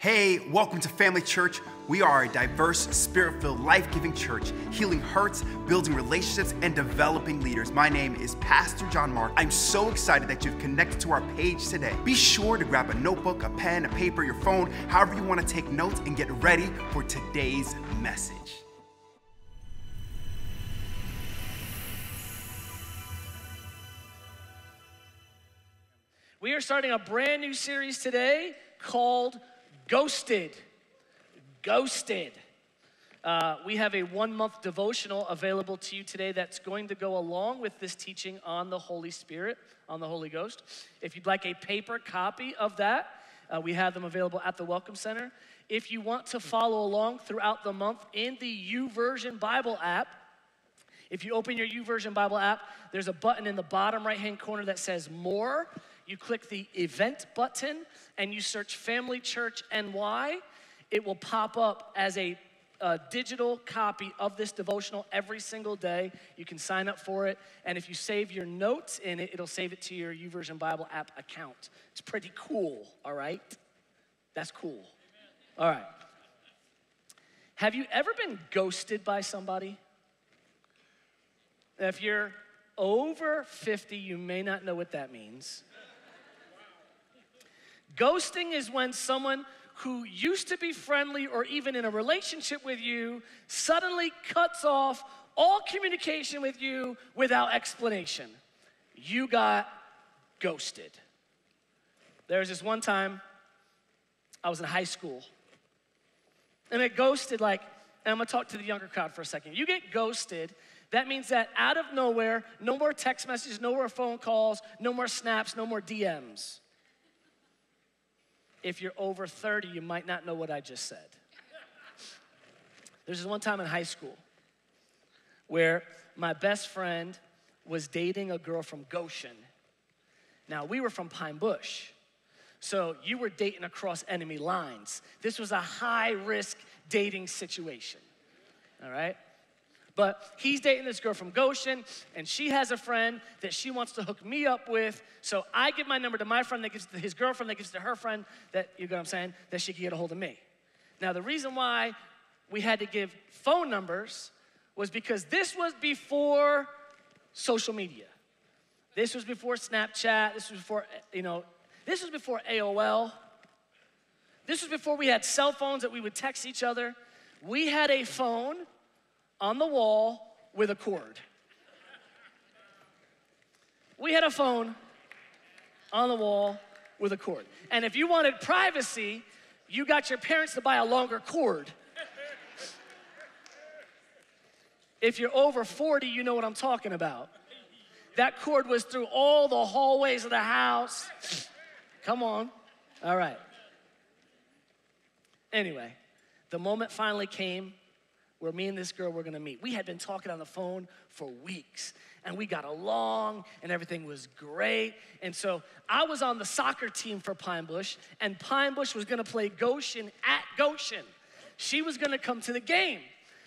Hey, welcome to Family Church. We are a diverse, spirit filled, life giving church, healing hearts, building relationships, and developing leaders. My name is Pastor John Mark. I'm so excited that you've connected to our page today. Be sure to grab a notebook, a pen, a paper, your phone, however you want to take notes, and get ready for today's message. We are starting a brand new series today called Ghosted. Ghosted. Uh, we have a one month devotional available to you today that's going to go along with this teaching on the Holy Spirit, on the Holy Ghost. If you'd like a paper copy of that, uh, we have them available at the Welcome Center. If you want to follow along throughout the month in the YouVersion Bible app, if you open your YouVersion Bible app, there's a button in the bottom right hand corner that says More you click the event button and you search Family Church NY. It will pop up as a, a, digital copy of this devotional every single day. You can sign up for it, and if you save your notes in it, it'll save it to your YouVersion Bible app account. It's pretty cool, all right? That's cool. All right. Have you ever been ghosted by somebody? If you're over 50, you may not know what that means. Ghosting is when someone who used to be friendly or even in a relationship with you suddenly cuts off all communication with you without explanation. You got ghosted. There was this one time I was in high school and it ghosted like, and I'm gonna talk to the younger crowd for a second. You get ghosted, that means that out of nowhere, no more text messages, no more phone calls, no more snaps, no more DMs. If you're over 30, you might not know what I just said. There's this one time in high school where my best friend was dating a girl from Goshen. Now, we were from Pine Bush, so you were dating across enemy lines. This was a high risk dating situation, all right? But he's dating this girl from Goshen, and she has a friend that she wants to hook me up with. So I give my number to my friend that gives to his girlfriend that gives to her friend that, you know what I'm saying, that she can get a hold of me. Now, the reason why we had to give phone numbers was because this was before social media. This was before Snapchat. This was before, you know, this was before AOL. This was before we had cell phones that we would text each other. We had a phone on the wall with a cord. We had a phone on the wall with a cord. And if you wanted privacy, you got your parents to buy a longer cord. If you're over 40, you know what I'm talking about. That cord was through all the hallways of the house. Come on. All right. Anyway, the moment finally came where me and this girl were gonna meet. We had been talking on the phone for weeks and we got along and everything was great. And so I was on the soccer team for Pine Bush and Pine Bush was gonna play Goshen at Goshen. She was gonna come to the game.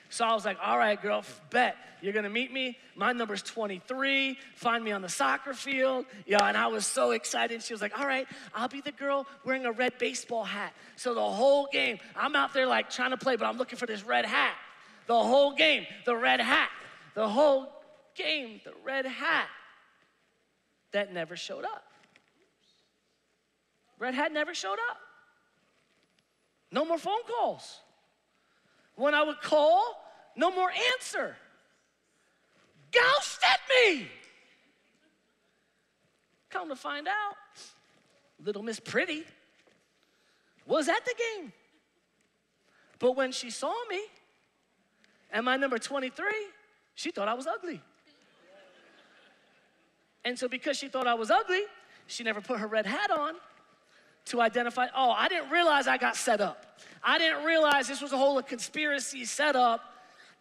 So I was like, all right, girl, bet. You're gonna meet me. My number's 23. Find me on the soccer field. Yeah, and I was so excited. She was like, all right, I'll be the girl wearing a red baseball hat. So the whole game, I'm out there like trying to play, but I'm looking for this red hat. The whole game, the red hat. The whole game, the red hat that never showed up. Red hat never showed up. No more phone calls. When I would call, no more answer. Ghosted me. Come to find out, little Miss Pretty was at the game. But when she saw me, and my number 23, she thought I was ugly. And so, because she thought I was ugly, she never put her red hat on to identify, oh, I didn't realize I got set up. I didn't realize this was a whole conspiracy setup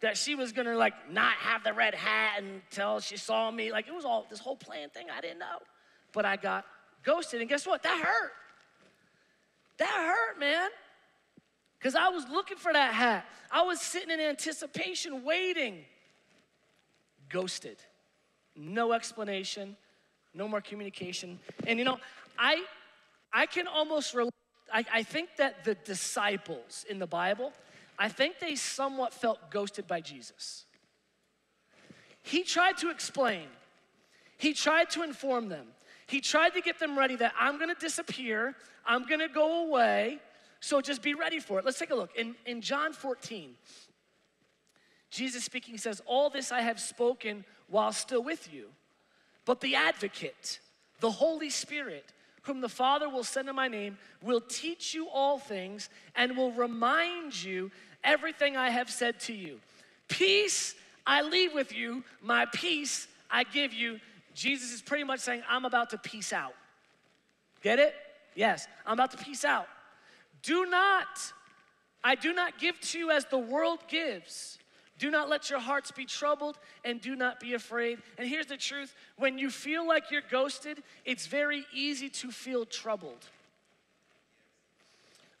that she was gonna like not have the red hat until she saw me. Like it was all this whole plan thing I didn't know. But I got ghosted, and guess what? That hurt. That hurt, man because I was looking for that hat. I was sitting in anticipation, waiting. Ghosted. No explanation, no more communication. And you know, I I can almost relate I, I think that the disciples in the Bible, I think they somewhat felt ghosted by Jesus. He tried to explain, he tried to inform them, he tried to get them ready that I'm gonna disappear, I'm gonna go away, so just be ready for it. Let's take a look. In, in John 14, Jesus speaking says, All this I have spoken while still with you. But the advocate, the Holy Spirit, whom the Father will send in my name, will teach you all things and will remind you everything I have said to you. Peace I leave with you, my peace I give you. Jesus is pretty much saying, I'm about to peace out. Get it? Yes, I'm about to peace out. Do not, I do not give to you as the world gives. Do not let your hearts be troubled and do not be afraid. And here's the truth when you feel like you're ghosted, it's very easy to feel troubled.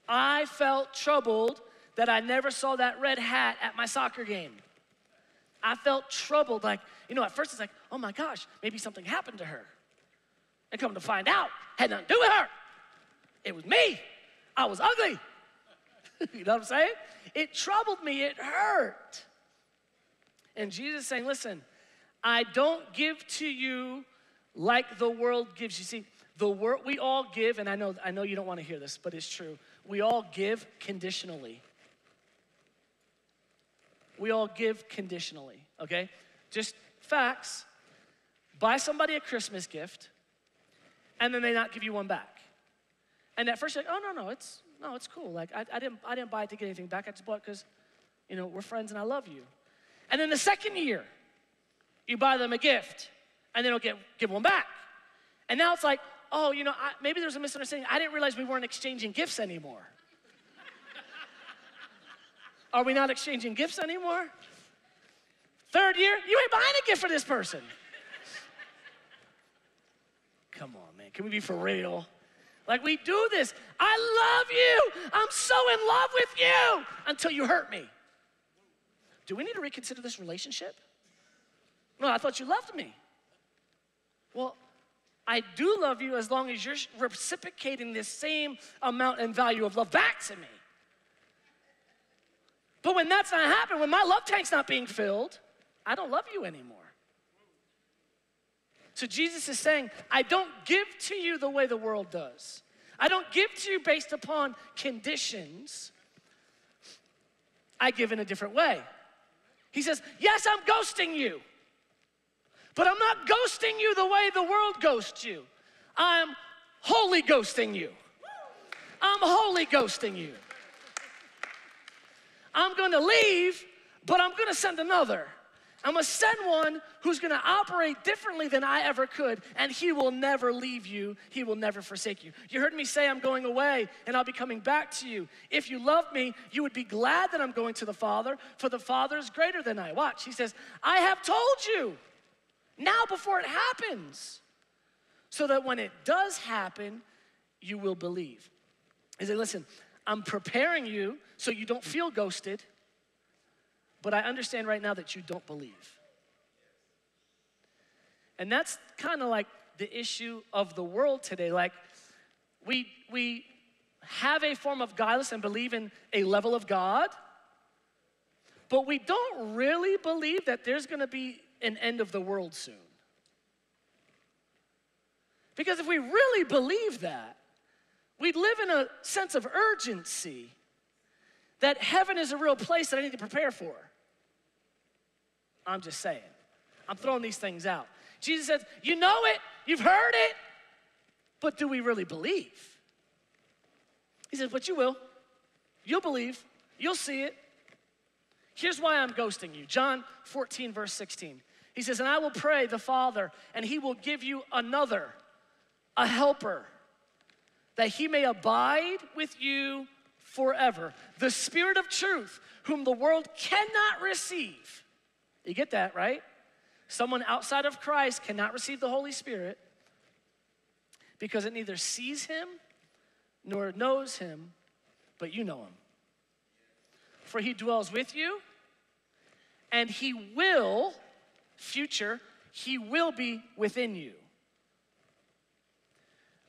I felt troubled that I never saw that red hat at my soccer game. I felt troubled, like, you know, at first it's like, oh my gosh, maybe something happened to her. And come to find out, had nothing to do with her. It was me. I was ugly. you know what I'm saying? It troubled me, it hurt. And Jesus saying, listen, I don't give to you like the world gives you. See, the world we all give, and I know I know you don't want to hear this, but it's true. We all give conditionally. We all give conditionally, okay? Just facts. Buy somebody a Christmas gift, and then they not give you one back. And at first you're like, oh no, no, it's no, it's cool. Like I, I didn't I didn't buy it to get anything back. I just bought because, you know, we're friends and I love you. And then the second year, you buy them a gift and they don't get, give one back. And now it's like, oh, you know, I, maybe there's a misunderstanding. I didn't realize we weren't exchanging gifts anymore. Are we not exchanging gifts anymore? Third year, you ain't buying a gift for this person. Come on, man. Can we be for real? Like we do this. I love you. I'm so in love with you until you hurt me do we need to reconsider this relationship? No, I thought you loved me. Well, I do love you as long as you're reciprocating the same amount and value of love back to me. But when that's not happening, when my love tank's not being filled, I don't love you anymore. So Jesus is saying, I don't give to you the way the world does. I don't give to you based upon conditions. I give in a different way. He says, Yes, I'm ghosting you, but I'm not ghosting you the way the world ghosts you. I'm holy ghosting you. I'm holy ghosting you. I'm gonna leave, but I'm gonna send another. I'm gonna send one who's gonna operate differently than I ever could, and he will never leave you. He will never forsake you. You heard me say, I'm going away and I'll be coming back to you. If you love me, you would be glad that I'm going to the Father, for the Father is greater than I. Watch, he says, I have told you now before it happens, so that when it does happen, you will believe. He said, Listen, I'm preparing you so you don't feel ghosted. But I understand right now that you don't believe. And that's kind of like the issue of the world today. Like, we, we have a form of godless and believe in a level of God, but we don't really believe that there's gonna be an end of the world soon. Because if we really believe that, we'd live in a sense of urgency that heaven is a real place that I need to prepare for. I'm just saying. I'm throwing these things out. Jesus says, You know it, you've heard it, but do we really believe? He says, But you will. You'll believe. You'll see it. Here's why I'm ghosting you John 14, verse 16. He says, And I will pray the Father, and he will give you another, a helper, that he may abide with you forever. The Spirit of truth, whom the world cannot receive you get that, right? Someone outside of Christ cannot receive the Holy Spirit because it neither sees him nor knows him, but you know him. For he dwells with you, and he will, future, he will be within you.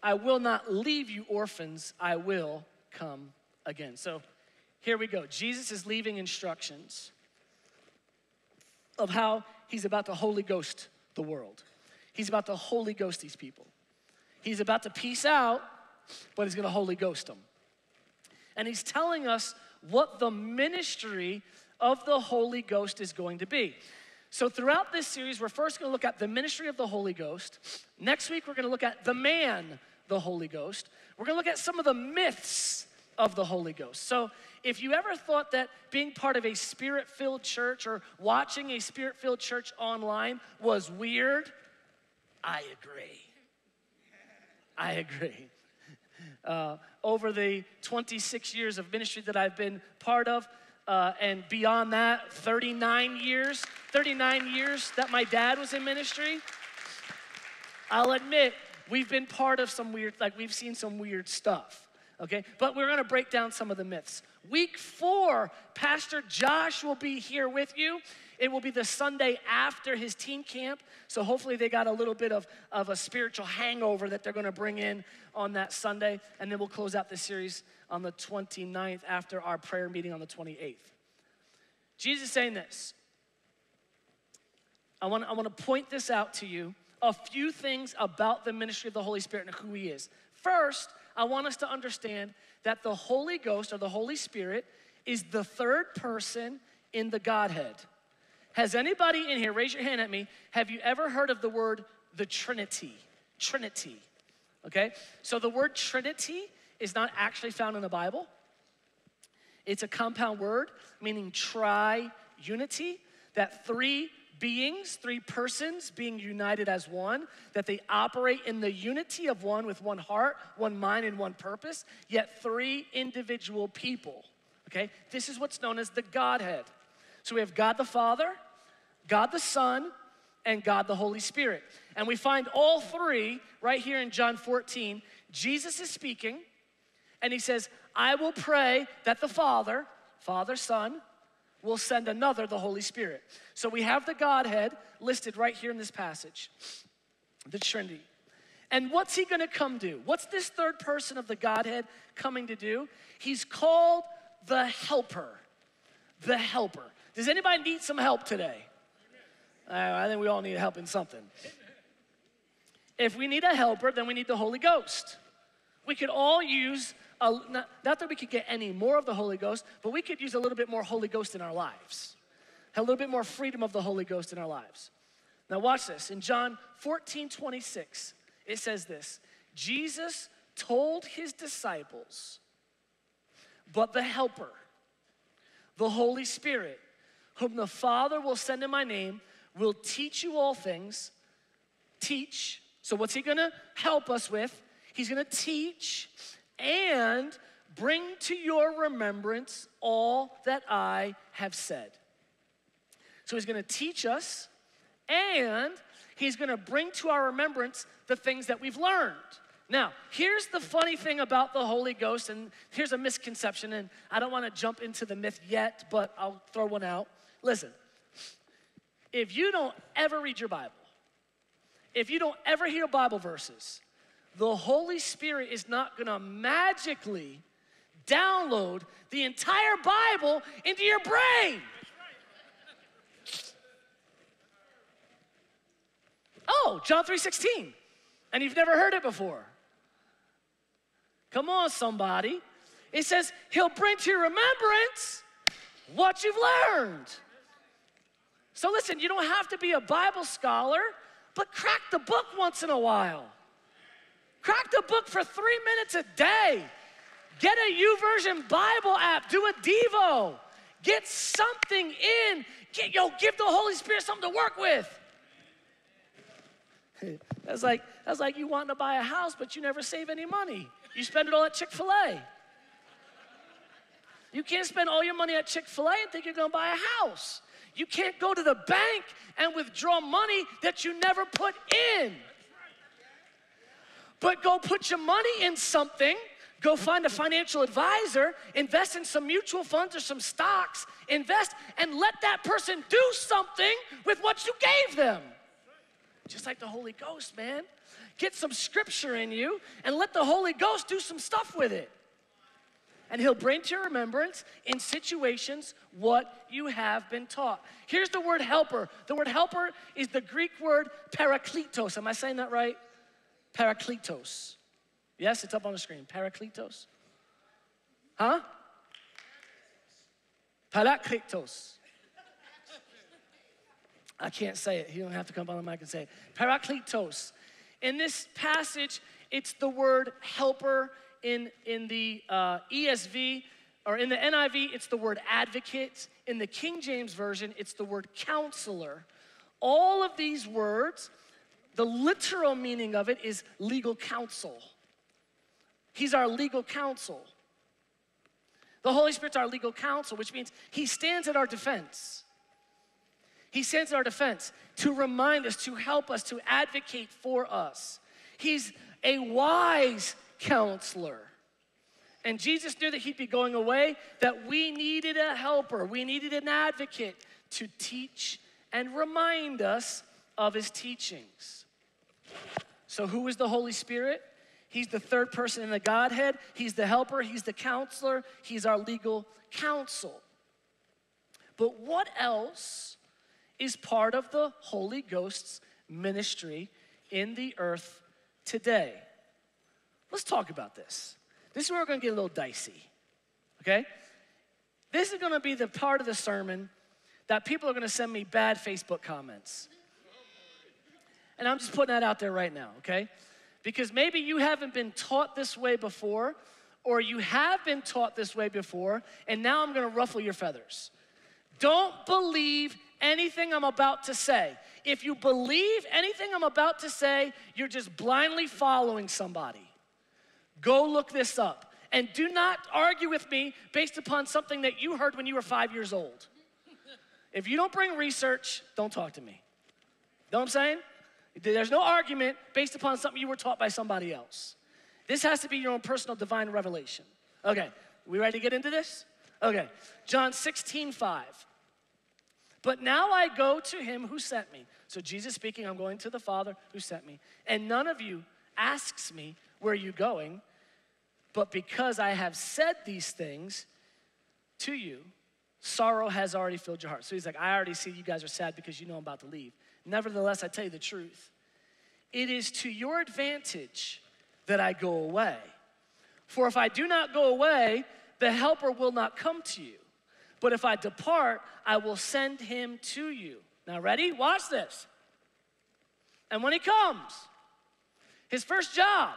I will not leave you orphans, I will come again. So here we go. Jesus is leaving instructions of how he's about to Holy Ghost the world. He's about to Holy Ghost these people. He's about to peace out, but he's gonna Holy Ghost them. And he's telling us what the ministry of the Holy Ghost is going to be. So, throughout this series, we're first gonna look at the ministry of the Holy Ghost. Next week, we're gonna look at the man, the Holy Ghost. We're gonna look at some of the myths of the Holy Ghost. So, if you ever thought that being part of a spirit filled church or watching a spirit filled church online was weird, I agree. I agree. Uh, over the 26 years of ministry that I've been part of, uh, and beyond that, 39 years, 39 years that my dad was in ministry, I'll admit, we've been part of some weird, like, we've seen some weird stuff, okay? But we're gonna break down some of the myths. Week four, Pastor Josh will be here with you. It will be the Sunday after his team camp. So hopefully they got a little bit of, of a spiritual hangover that they're going to bring in on that Sunday. And then we'll close out the series on the 29th after our prayer meeting on the 28th. Jesus saying this. I want, I want to point this out to you a few things about the ministry of the Holy Spirit and who He is. First, I want us to understand that the Holy Ghost or the Holy Spirit is the third person in the Godhead. Has anybody in here, raise your hand at me, have you ever heard of the word the Trinity? Trinity. Okay? So the word Trinity is not actually found in the Bible. It's a compound word meaning tri unity, that three beings, three persons being united as one, that they operate in the unity of one with one heart, one mind, and one purpose, yet three individual people. Okay? This is what's known as the Godhead. So we have God the Father, God the Son, and God the Holy Spirit. And we find all three right here in John 14. Jesus is speaking, and he says, I will pray that the Father, Father, Son, will send another, the Holy Spirit. So we have the Godhead listed right here in this passage, the Trinity. And what's he gonna come do? What's this third person of the Godhead coming to do? He's called the Helper. The Helper. Does anybody need some help today? Uh, I think we all need help in something. If we need a helper, then we need the Holy Ghost. We could all use, a, not, not that we could get any more of the Holy Ghost, but we could use a little bit more Holy Ghost in our lives. A little bit more freedom of the Holy Ghost in our lives. Now, watch this. In John 14 26, it says this Jesus told his disciples, but the Helper, the Holy Spirit, whom the Father will send in my name, will teach you all things. Teach. So, what's he gonna help us with? He's gonna teach and bring to your remembrance all that I have said. So, he's gonna teach us and he's gonna bring to our remembrance the things that we've learned. Now, here's the funny thing about the Holy Ghost, and here's a misconception, and I don't wanna jump into the myth yet, but I'll throw one out. Listen, if you don't ever read your Bible, if you don't ever hear Bible verses, the Holy Spirit is not gonna magically download the entire Bible into your brain. Oh, John 3:16. And you've never heard it before. Come on, somebody. It says, He'll bring to your remembrance what you've learned. So listen, you don't have to be a Bible scholar, but crack the book once in a while. Crack the book for three minutes a day. Get a YouVersion Bible app. Do a Devo. Get something in. Get, yo, give the Holy Spirit something to work with. that's like that's like you wanting to buy a house, but you never save any money. You spend it all at Chick Fil A. You can't spend all your money at Chick Fil A and think you're going to buy a house. You can't go to the bank and withdraw money that you never put in. But go put your money in something, go find a financial advisor, invest in some mutual funds or some stocks, invest, and let that person do something with what you gave them. Just like the Holy Ghost, man. Get some scripture in you and let the Holy Ghost do some stuff with it. and he'll bring to your remembrance in situations what you have been taught. Here's the word helper. The word helper is the Greek word parakletos. Am I saying that right? Parakletos. Yes, it's up on the screen. Parakletos. Huh? Parakletos. I can't say it. You don't have to come on the mic and say it. Parakletos. In this passage, it's the word helper. In, in the uh, ESV or in the NIV, it's the word advocate. In the King James Version, it's the word counselor. All of these words, the literal meaning of it is legal counsel. He's our legal counsel. The Holy Spirit's our legal counsel, which means He stands at our defense. He stands at our defense to remind us, to help us, to advocate for us. He's a wise counselor. And Jesus knew that He'd be going away, that we needed a helper, we needed an advocate to teach and remind us of His teachings. So, who is the Holy Spirit? He's the third person in the Godhead. He's the helper. He's the counselor. He's our legal counsel. But what else is part of the Holy Ghost's ministry in the earth today? Let's talk about this. This is where we're going to get a little dicey, okay? This is going to be the part of the sermon that people are going to send me bad Facebook comments. And I'm just putting that out there right now, okay? Because maybe you haven't been taught this way before, or you have been taught this way before, and now I'm gonna ruffle your feathers. Don't believe anything I'm about to say. If you believe anything I'm about to say, you're just blindly following somebody. Go look this up. And do not argue with me based upon something that you heard when you were five years old. If you don't bring research, don't talk to me. Know what I'm saying? There's no argument based upon something you were taught by somebody else. This has to be your own personal divine revelation. Okay, we ready to get into this? Okay, John 16, 5. But now I go to him who sent me. So Jesus speaking, I'm going to the Father who sent me. And none of you asks me, Where are you going? But because I have said these things to you, sorrow has already filled your heart. So he's like, I already see you guys are sad because you know I'm about to leave. Nevertheless, I tell you the truth. It is to your advantage that I go away. For if I do not go away, the Helper will not come to you. But if I depart, I will send him to you. Now, ready? Watch this. And when he comes, his first job,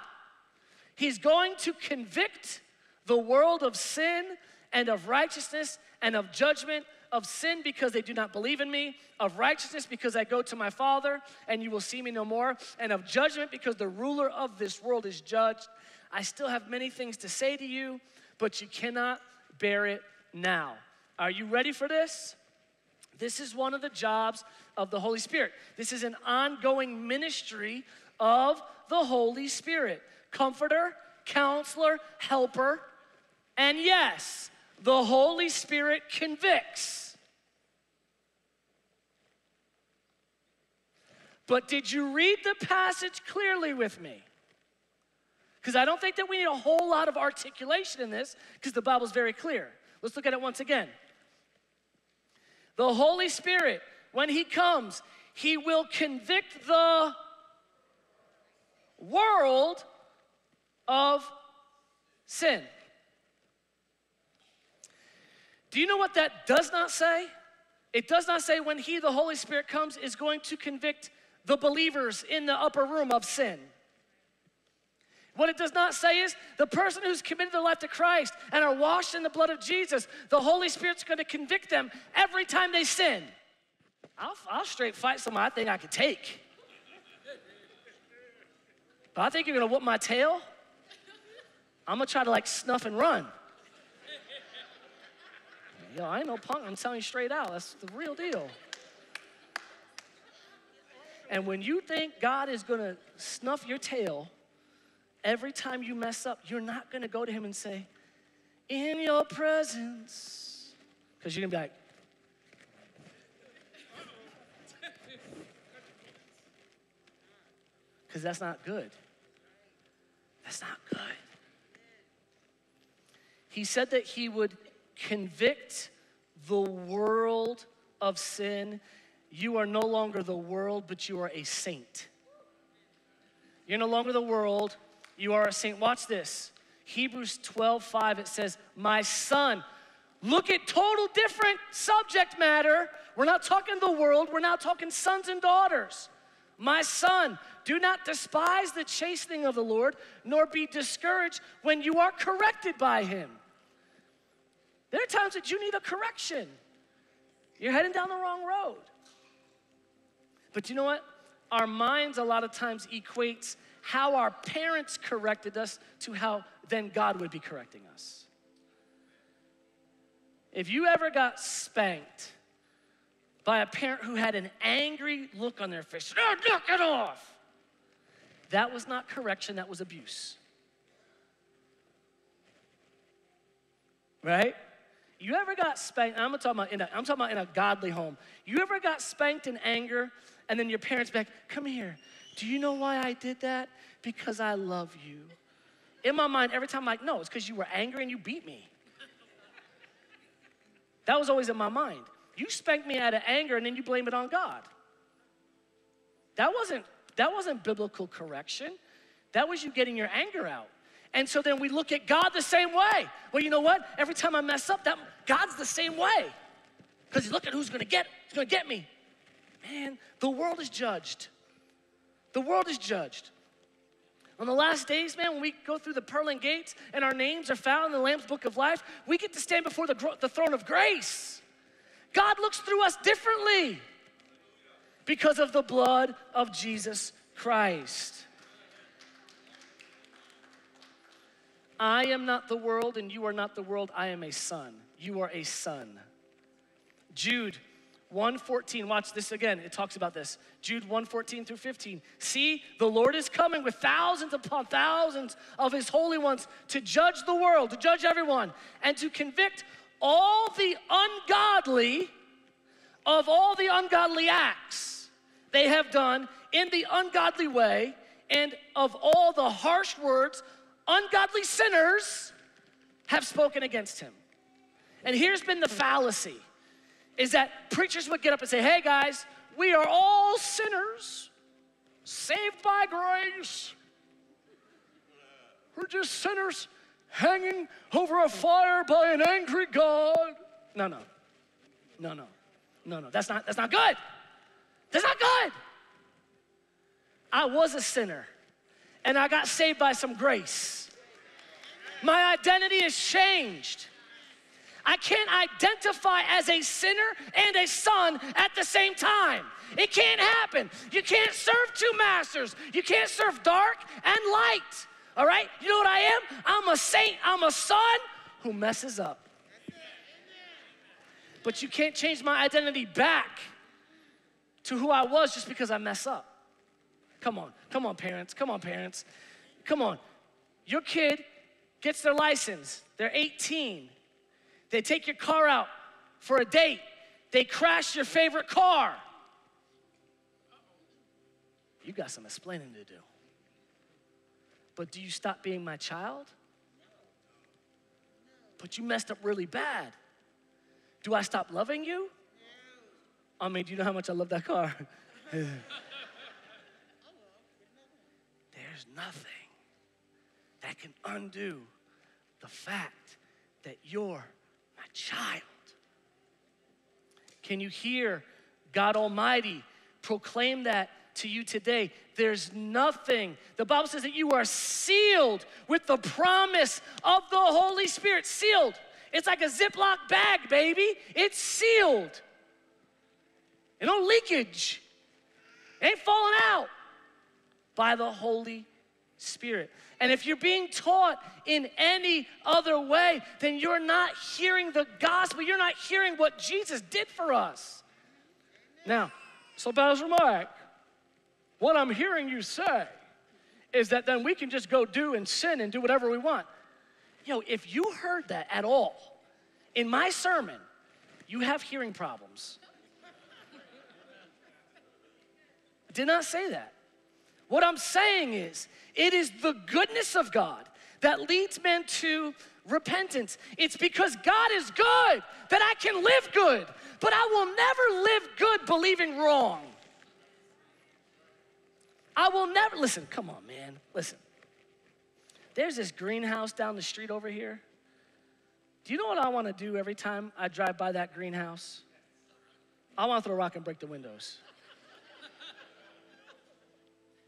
he's going to convict the world of sin and of righteousness and of judgment of sin because they do not believe in me, of righteousness because I go to my Father and you will see me no more, and of judgment because the ruler of this world is judged. I still have many things to say to you, but you cannot bear it now. Are you ready for this? This is one of the jobs of the Holy Spirit. This is an ongoing ministry of the Holy Spirit comforter, counselor, helper, and yes, the Holy Spirit convicts. But did you read the passage clearly with me? Because I don't think that we need a whole lot of articulation in this, because the Bible's very clear. Let's look at it once again. The Holy Spirit, when He comes, He will convict the world of sin. Do you know what that does not say? It does not say when He, the Holy Spirit, comes, is going to convict the believers in the upper room of sin. What it does not say is the person who's committed their life to Christ and are washed in the blood of Jesus, the Holy Spirit's going to convict them every time they sin. I'll, I'll straight fight someone I think I could take. But I think you're going to whoop my tail. I'm going to try to like snuff and run. Yo, I ain't no punk. I'm telling you straight out. That's the real deal. And when you think God is gonna snuff your tail every time you mess up, you're not gonna go to Him and say, In your presence. Because you're gonna be like, Because that's not good. That's not good. He said that he would convict the world of sin. You are no longer the world, but you are a saint. You're no longer the world, you are a saint. Watch this. Hebrews 12, 5, it says, My son, look at total different subject matter. We're not talking the world, we're now talking sons and daughters. My son, do not despise the chastening of the Lord, nor be discouraged when you are corrected by him. There are times that you need a correction. You're heading down the wrong road. But you know what? Our minds a lot of times equates how our parents corrected us to how then God would be correcting us. If you ever got spanked by a parent who had an angry look on their face, oh, knock it off. That was not correction, that was abuse. Right? You ever got spanked? I'm talking about in a, I'm talking about in a godly home. You ever got spanked in anger, and then your parents back, come here. Do you know why I did that? Because I love you. In my mind, every time I'm like, no, it's because you were angry and you beat me. That was always in my mind. You spanked me out of anger and then you blame it on God. That wasn't that wasn't biblical correction. That was you getting your anger out. And so then we look at God the same way. Well, you know what? Every time I mess up, that God's the same way. Because look at who's gonna get, who's gonna get me. Man, the world is judged. The world is judged. On the last days, man, when we go through the pearly gates and our names are found in the Lamb's book of life, we get to stand before the, the throne of grace. God looks through us differently because of the blood of Jesus Christ. I am not the world, and you are not the world. I am a son. You are a son. Jude 114 watch this again it talks about this jude 114 through 15 see the lord is coming with thousands upon thousands of his holy ones to judge the world to judge everyone and to convict all the ungodly of all the ungodly acts they have done in the ungodly way and of all the harsh words ungodly sinners have spoken against him and here's been the fallacy is that preachers would get up and say, hey guys, we are all sinners, saved by grace. We're just sinners hanging over a fire by an angry God. No, no. No, no. No, no. That's not that's not good. That's not good. I was a sinner and I got saved by some grace. My identity has changed. I can't identify as a sinner and a son at the same time. It can't happen. You can't serve two masters. You can't serve dark and light. All right? You know what I am? I'm a saint, I'm a son who messes up. But you can't change my identity back to who I was just because I mess up. Come on, come on, parents, come on, parents. Come on. Your kid gets their license, they're 18. They take your car out for a date. They crash your favorite car. You got some explaining to do. But do you stop being my child? But you messed up really bad. Do I stop loving you? I mean, do you know how much I love that car? There's nothing that can undo the fact that you're my child. Can you hear God Almighty proclaim that to you today? There's nothing. The Bible says that you are sealed with the promise of the Holy Spirit. Sealed. It's like a Ziploc bag, baby. It's sealed. And no leakage. Ain't falling out by the Holy Spirit. And if you're being taught in any other way, then you're not hearing the gospel. You're not hearing what Jesus did for us. Now, so Pastor Mike, what I'm hearing you say is that then we can just go do and sin and do whatever we want. Yo, if you heard that at all in my sermon, you have hearing problems. did not say that. What I'm saying is, it is the goodness of God that leads men to repentance. It's because God is good that I can live good, but I will never live good believing wrong. I will never, listen, come on, man, listen. There's this greenhouse down the street over here. Do you know what I want to do every time I drive by that greenhouse? I want to throw a rock and break the windows.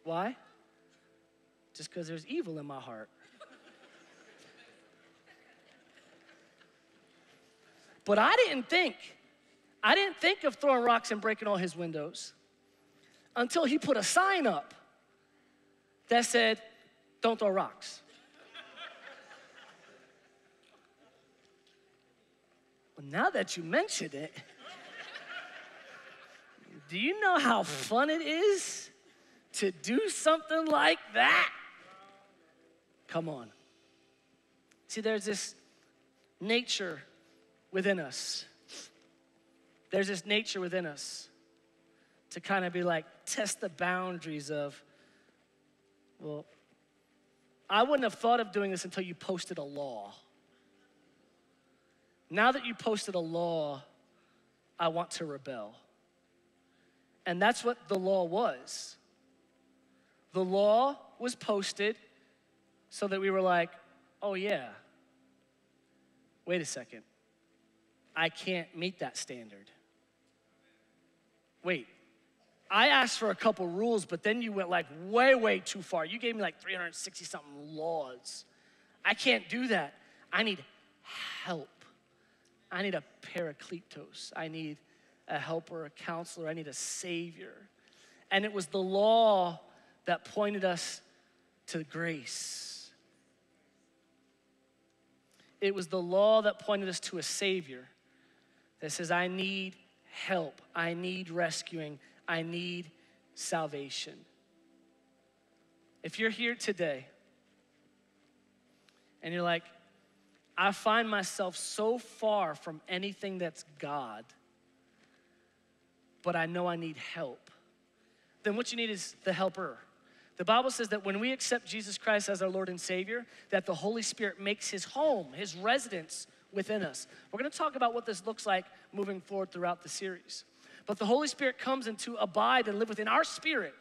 Why? Just because there's evil in my heart. But I didn't think, I didn't think of throwing rocks and breaking all his windows until he put a sign up that said, Don't throw rocks. well, now that you mentioned it, do you know how fun it is to do something like that? Come on. See, there's this nature within us. There's this nature within us to kind of be like, test the boundaries of, well, I wouldn't have thought of doing this until you posted a law. Now that you posted a law, I want to rebel. And that's what the law was. The law was posted so that we were like, oh, yeah, wait a second. I can't meet that standard. Wait, I asked for a couple rules, but then you went like way, way too far. You gave me like 360 something laws. I can't do that. I need help. I need a parakletos. I need a helper, a counselor. I need a savior. And it was the law that pointed us to grace. It was the law that pointed us to a savior that says, I need help, I need rescuing, I need salvation. If you're here today and you're like, I find myself so far from anything that's God, but I know I need help, then what you need is the helper. The Bible says that when we accept Jesus Christ as our Lord and Savior, that the Holy Spirit makes his home, his residence within us. We're going to talk about what this looks like moving forward throughout the series. But the Holy Spirit comes in to abide and live within our spirit.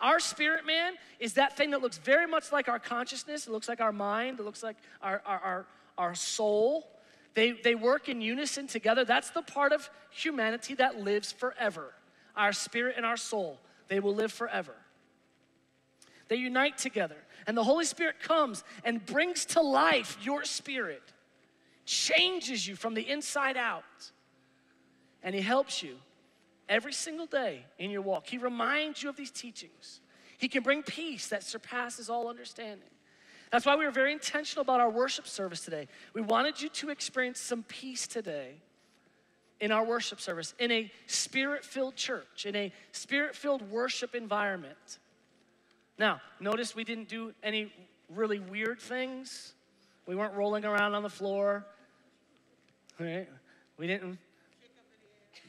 Our spirit, man, is that thing that looks very much like our consciousness. It looks like our mind. It looks like our, our, our, our soul. They, they work in unison together. That's the part of humanity that lives forever. Our spirit and our soul, they will live forever. They unite together. And the Holy Spirit comes and brings to life your spirit changes you from the inside out. And He helps you every single day in your walk. He reminds you of these teachings. He can bring peace that surpasses all understanding. That's why we were very intentional about our worship service today. We wanted you to experience some peace today in our worship service, in a spirit filled church, in a spirit filled worship environment. Now, notice we didn't do any really weird things. We weren't rolling around on the floor. Right? We didn't.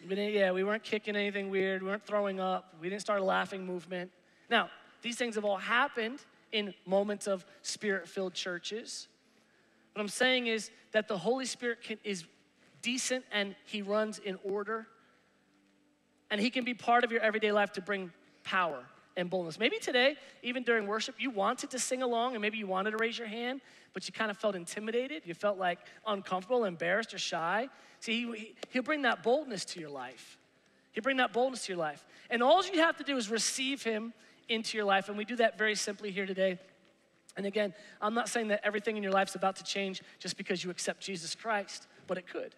We didn't, yeah, we weren't kicking anything weird. We weren't throwing up. We didn't start a laughing movement. Now, these things have all happened in moments of spirit filled churches. What I'm saying is that the Holy Spirit can, is decent and He runs in order. And He can be part of your everyday life to bring power and boldness. Maybe today, even during worship, you wanted to sing along and maybe you wanted to raise your hand, but you kind of felt intimidated. You felt like uncomfortable, embarrassed, or shy. See, he'll bring that boldness to your life. He'll bring that boldness to your life. And all you have to do is receive him into your life. And we do that very simply here today. And again, I'm not saying that everything in your life is about to change just because you accept Jesus Christ, but it could.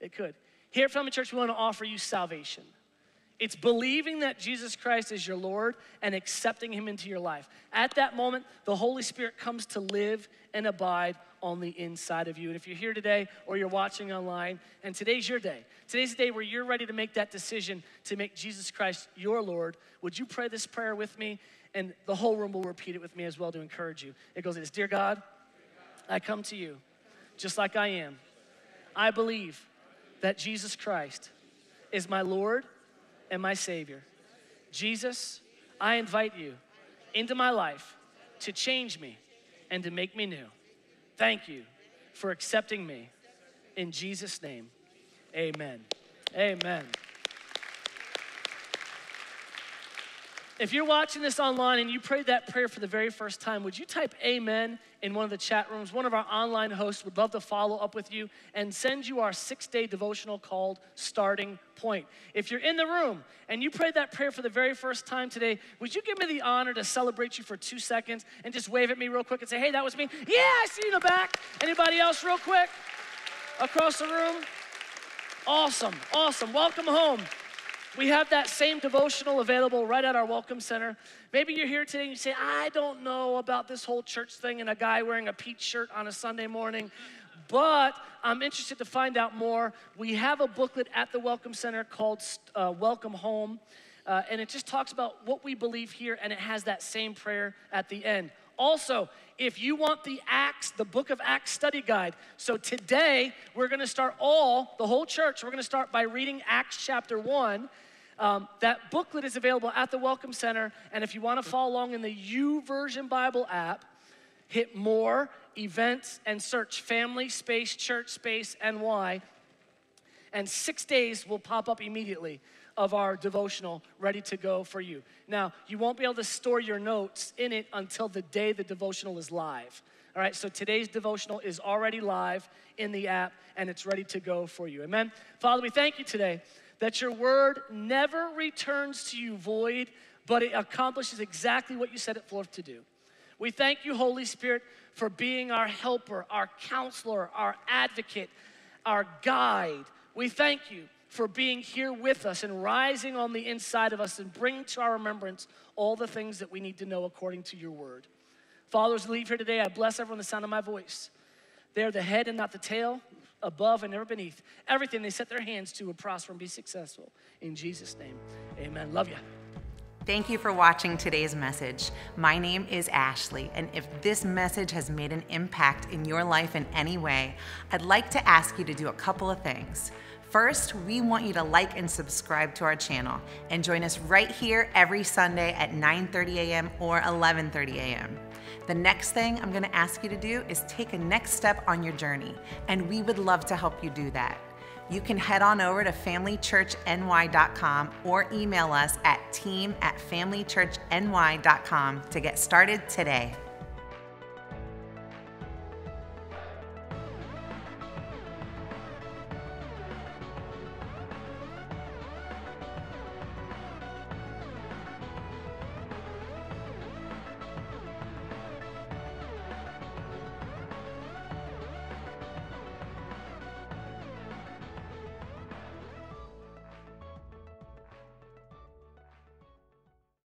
It could. Here at Family Church, we want to offer you salvation. It's believing that Jesus Christ is your Lord and accepting Him into your life. At that moment, the Holy Spirit comes to live and abide on the inside of you. And if you're here today or you're watching online, and today's your day, today's the day where you're ready to make that decision to make Jesus Christ your Lord, would you pray this prayer with me? And the whole room will repeat it with me as well to encourage you. It goes this Dear God, I come to you just like I am. I believe that Jesus Christ is my Lord and my Savior. Jesus, I invite you into my life to change me and to make me new. Thank you for accepting me. In Jesus' name, amen. Amen. If you're watching this online and you prayed that prayer for the very first time, would you type amen in one of the chat rooms? One of our online hosts would love to follow up with you and send you our six day devotional called Starting Point. If you're in the room and you prayed that prayer for the very first time today, would you give me the honor to celebrate you for two seconds and just wave at me real quick and say, hey, that was me? Yeah, I see you in the back. Anybody else, real quick? Across the room? Awesome, awesome. Welcome home. We have that same devotional available right at our Welcome Center. Maybe you're here today and you say, I don't know about this whole church thing and a guy wearing a peach shirt on a Sunday morning, but I'm interested to find out more. We have a booklet at the Welcome Center called uh, Welcome Home, uh, and it just talks about what we believe here, and it has that same prayer at the end. Also, if you want the Acts, the book of Acts study guide, so today we're gonna start all, the whole church, we're gonna start by reading Acts chapter 1. Um, that booklet is available at the Welcome Center. And if you want to follow along in the YouVersion Bible app, hit more events and search family space church space NY. And six days will pop up immediately of our devotional ready to go for you. Now, you won't be able to store your notes in it until the day the devotional is live. All right, so today's devotional is already live in the app and it's ready to go for you. Amen. Father, we thank you today that your word never returns to you void, but it accomplishes exactly what you set it forth to do. We thank you, Holy Spirit, for being our helper, our counselor, our advocate, our guide. We thank you for being here with us and rising on the inside of us and bringing to our remembrance all the things that we need to know according to your word. Fathers, leave here today, I bless everyone the sound of my voice. They're the head and not the tail above and never beneath. Everything they set their hands to will prosper and be successful. In Jesus' name, amen. Love you. Thank you for watching today's message. My name is Ashley, and if this message has made an impact in your life in any way, I'd like to ask you to do a couple of things. First, we want you to like and subscribe to our channel and join us right here every Sunday at 9:30 a.m. or 11:30 a.m. The next thing I'm gonna ask you to do is take a next step on your journey, and we would love to help you do that. You can head on over to familychurchny.com or email us at team at familychurchny.com to get started today.